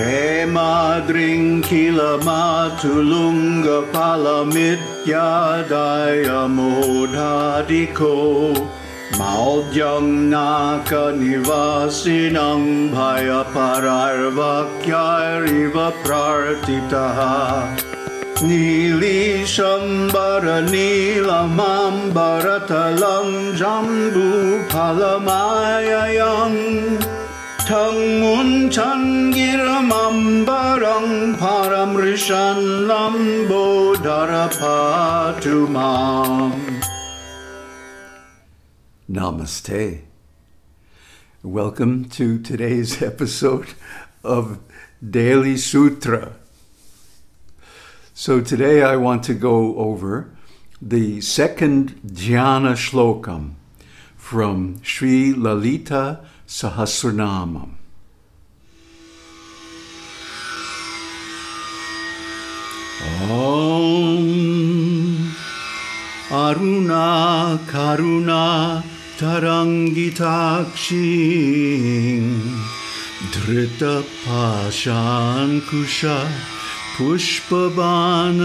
े मादृङ्खिलमातुलुङ्गफलमित्यादय मोधादिखो मौल्यं नाकनिवासिनं भयपरार्वाक्यारिव प्रार्थितः नीलीशम्बरनील माम्बरतलं जम्बूफलमायम् Namaste. Welcome to today's episode of Daily Sutra. So today I want to go over the second Dhyana Shlokam from Sri Lalita सहस्रनामम्। Om Aruna Karuna तरङ्गिताक्षी धृतपाशाङ्कुश पुष्पवान्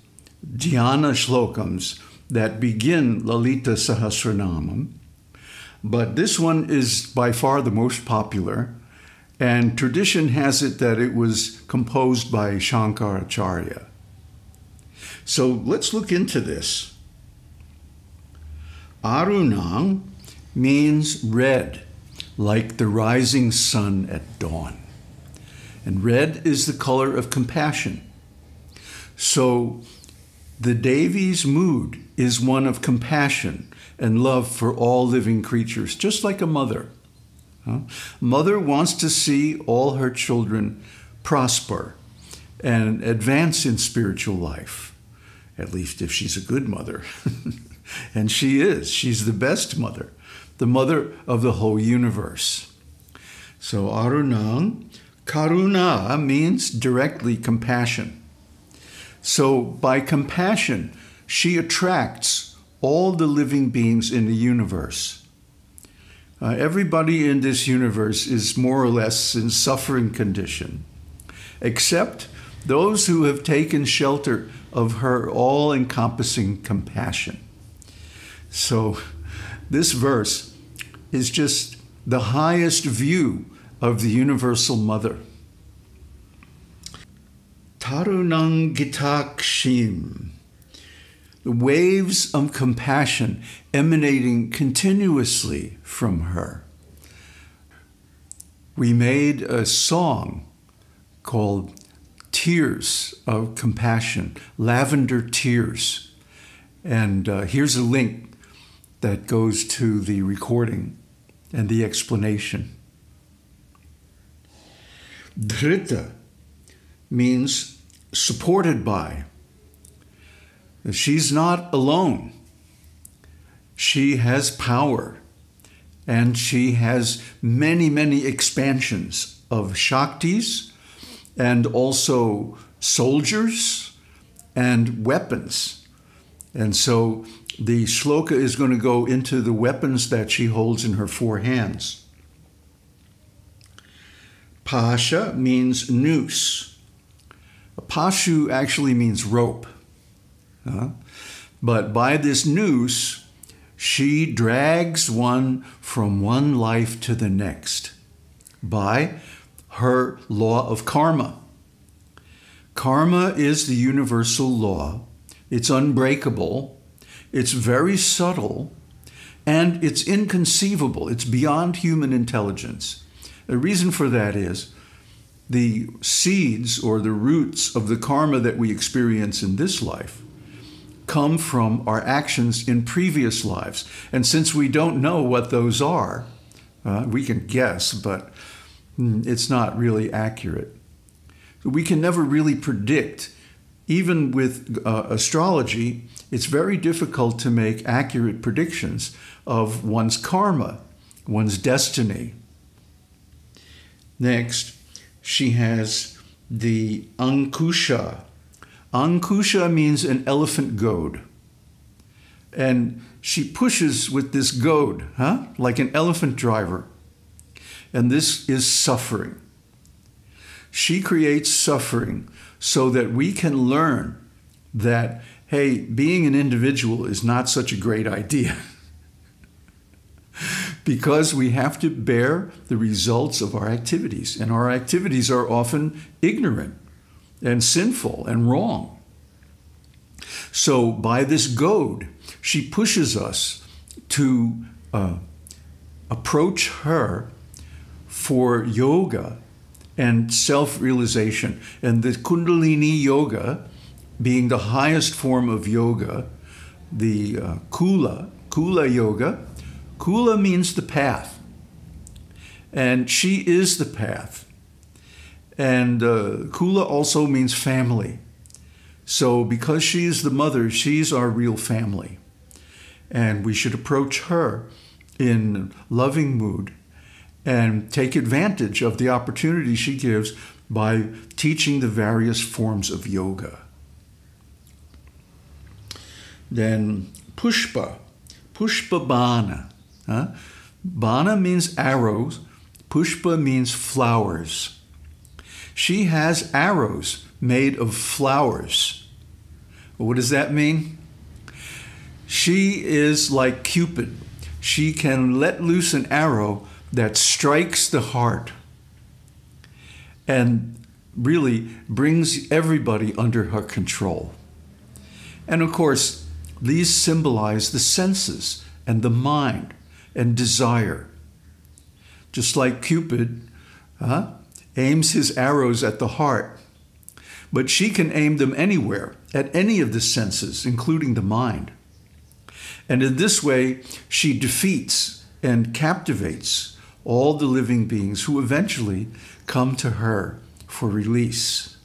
dhyana shlokams, that begin Lalita Sahasranamam, but this one is by far the most popular, and tradition has it that it was composed by Shankaracharya. So let's look into this. Arunang means red, like the rising sun at dawn. And red is the color of compassion. So the Devi's mood is one of compassion and love for all living creatures, just like a mother. Mother wants to see all her children prosper and advance in spiritual life, at least if she's a good mother. and she is. She's the best mother, the mother of the whole universe. So Arunang, Karuna means directly compassion. So by compassion, she attracts all the living beings in the universe. Uh, everybody in this universe is more or less in suffering condition, except those who have taken shelter of her all encompassing compassion. So, this verse is just the highest view of the Universal Mother. Tarunangitakshim, the waves of compassion emanating continuously from her. We made a song called Tears of Compassion, Lavender Tears. And uh, here's a link that goes to the recording and the explanation. Dhrita means supported by. She's not alone. She has power and she has many, many expansions of Shaktis and also soldiers and weapons. And so the shloka is going to go into the weapons that she holds in her four hands. Pasha means noose. Pashu actually means rope. Uh, but by this noose, she drags one from one life to the next by her law of karma. Karma is the universal law, it's unbreakable, it's very subtle, and it's inconceivable, it's beyond human intelligence. The reason for that is the seeds or the roots of the karma that we experience in this life come from our actions in previous lives. And since we don't know what those are, Uh, we can guess, but mm, it's not really accurate. We can never really predict. Even with uh, astrology, it's very difficult to make accurate predictions of one's karma, one's destiny. Next, she has the Ankusha. Ankusha means an elephant goad. And she pushes with this goad, huh? Like an elephant driver. And this is suffering. She creates suffering so that we can learn that, hey, being an individual is not such a great idea. because we have to bear the results of our activities. And our activities are often ignorant and sinful and wrong. So, by this goad, she pushes us to uh, approach her for yoga and self realization. And the Kundalini Yoga, being the highest form of yoga, the uh, Kula, Kula Yoga, Kula means the path. And she is the path. And uh, Kula also means family. So, because she is the mother, she's our real family. And we should approach her in loving mood and take advantage of the opportunity she gives by teaching the various forms of yoga. Then Pushpa, Pushpa Bana. Huh? Bana means arrows, Pushpa means flowers. She has arrows made of flowers. What does that mean? She is like Cupid. She can let loose an arrow that strikes the heart and really brings everybody under her control. And of course, these symbolize the senses and the mind and desire. Just like Cupid uh, aims his arrows at the heart, but she can aim them anywhere, at any of the senses, including the mind. And in this way, she defeats and captivates all the living beings who eventually come to her for release.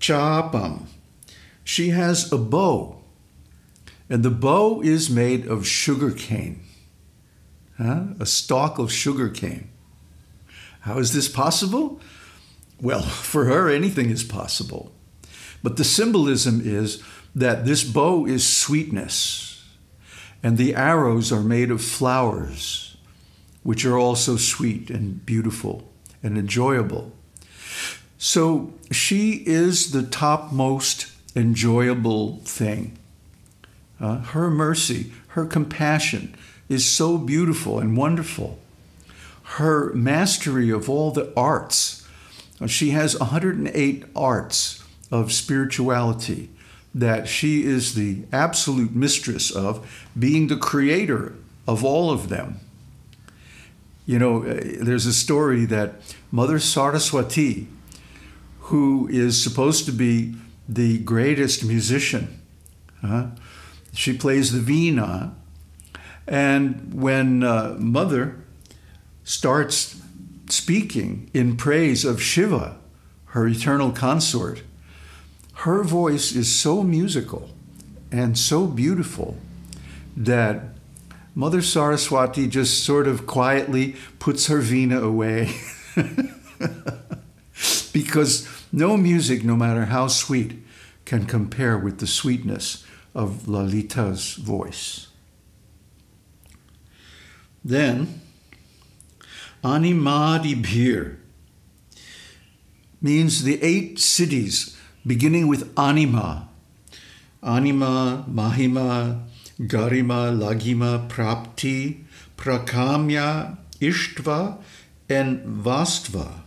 Chapam. She has a bow and the bow is made of sugar cane, huh? a stalk of sugar cane. How is this possible? Well, for her, anything is possible. But the symbolism is that this bow is sweetness, and the arrows are made of flowers, which are also sweet and beautiful and enjoyable. So she is the topmost enjoyable thing. Uh, her mercy, her compassion is so beautiful and wonderful. Her mastery of all the arts, uh, she has 108 arts of spirituality that she is the absolute mistress of, being the creator of all of them. You know, uh, there's a story that Mother Saraswati, who is supposed to be the greatest musician, uh, she plays the veena. And when uh, Mother starts speaking in praise of Shiva, her eternal consort, her voice is so musical and so beautiful that Mother Saraswati just sort of quietly puts her veena away. because no music, no matter how sweet, can compare with the sweetness of Lalita's voice. Then, Animadibhir means the eight siddhis beginning with Anima. Anima, Mahima, Garima, Laghima, Prapti, Prakamya, Ishtva, and Vastva.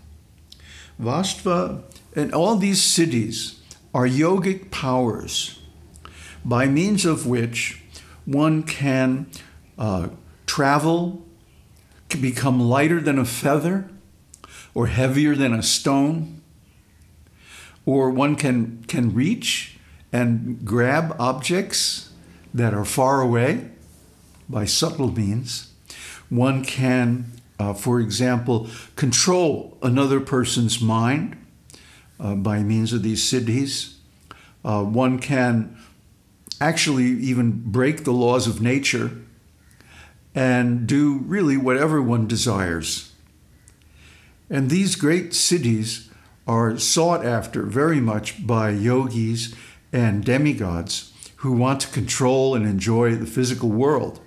Vastva and all these siddhis are yogic powers by means of which one can uh, travel, can become lighter than a feather or heavier than a stone, or one can, can reach and grab objects that are far away by subtle means. One can, uh, for example, control another person's mind uh, by means of these siddhis. Uh, one can actually even break the laws of nature and do really whatever one desires. And these great siddhis are sought after very much by yogis and demigods who want to control and enjoy the physical world.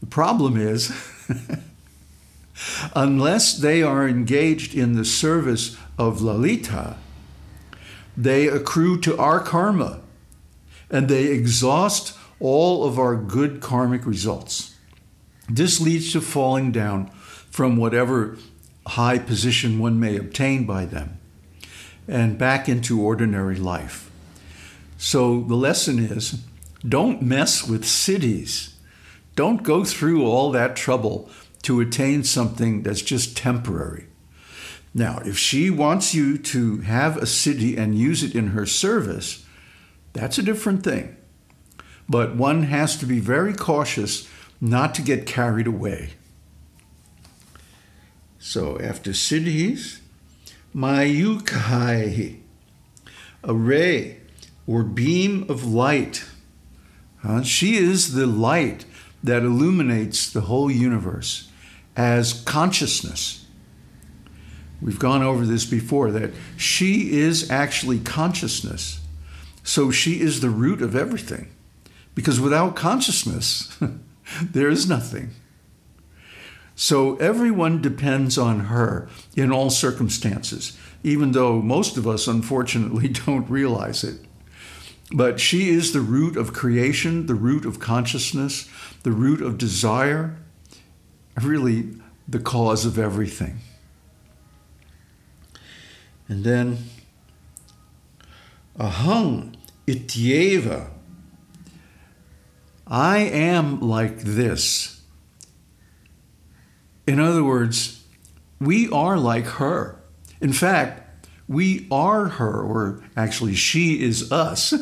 The problem is, unless they are engaged in the service of Lalita, they accrue to our karma and they exhaust all of our good karmic results. This leads to falling down from whatever high position one may obtain by them and back into ordinary life. So the lesson is don't mess with siddhis. Don't go through all that trouble to attain something that's just temporary. Now, if she wants you to have a siddhi and use it in her service, that's a different thing. But one has to be very cautious not to get carried away. So after siddhis, mayukhai, a ray or beam of light. Uh, she is the light that illuminates the whole universe as consciousness. We've gone over this before that she is actually consciousness. So she is the root of everything. Because without consciousness, there is nothing. So everyone depends on her in all circumstances, even though most of us unfortunately don't realize it. But she is the root of creation, the root of consciousness, the root of desire, really the cause of everything. And then, ahang ityeva. I am like this. In other words, we are like her. In fact, we are her, or actually, she is us.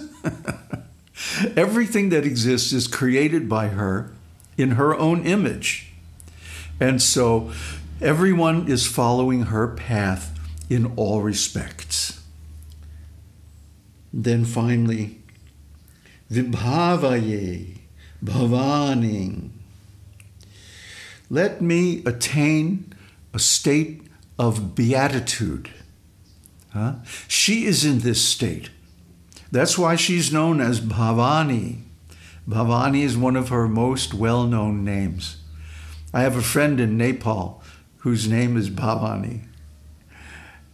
Everything that exists is created by her in her own image. And so everyone is following her path in all respects. Then finally, Vibhavaye, Bhavaning. Let me attain a state of beatitude. Huh? She is in this state. That's why she's known as Bhavani. Bhavani is one of her most well known names. I have a friend in Nepal whose name is Bhavani.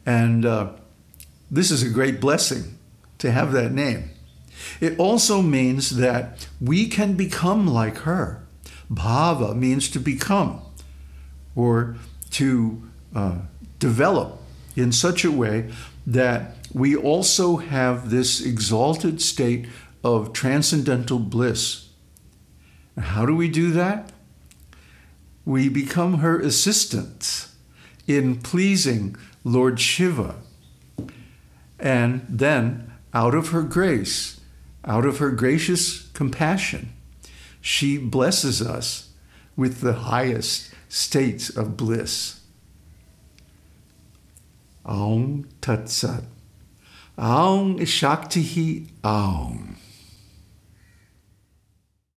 And uh, this is a great blessing to have that name. It also means that we can become like her. Bhava means to become or to uh, develop in such a way that we also have this exalted state of transcendental bliss. How do we do that? We become her assistants in pleasing Lord Shiva. And then, out of her grace, out of her gracious compassion, she blesses us with the highest states of bliss. Aum Tat Sat. Aum Shakti Aum.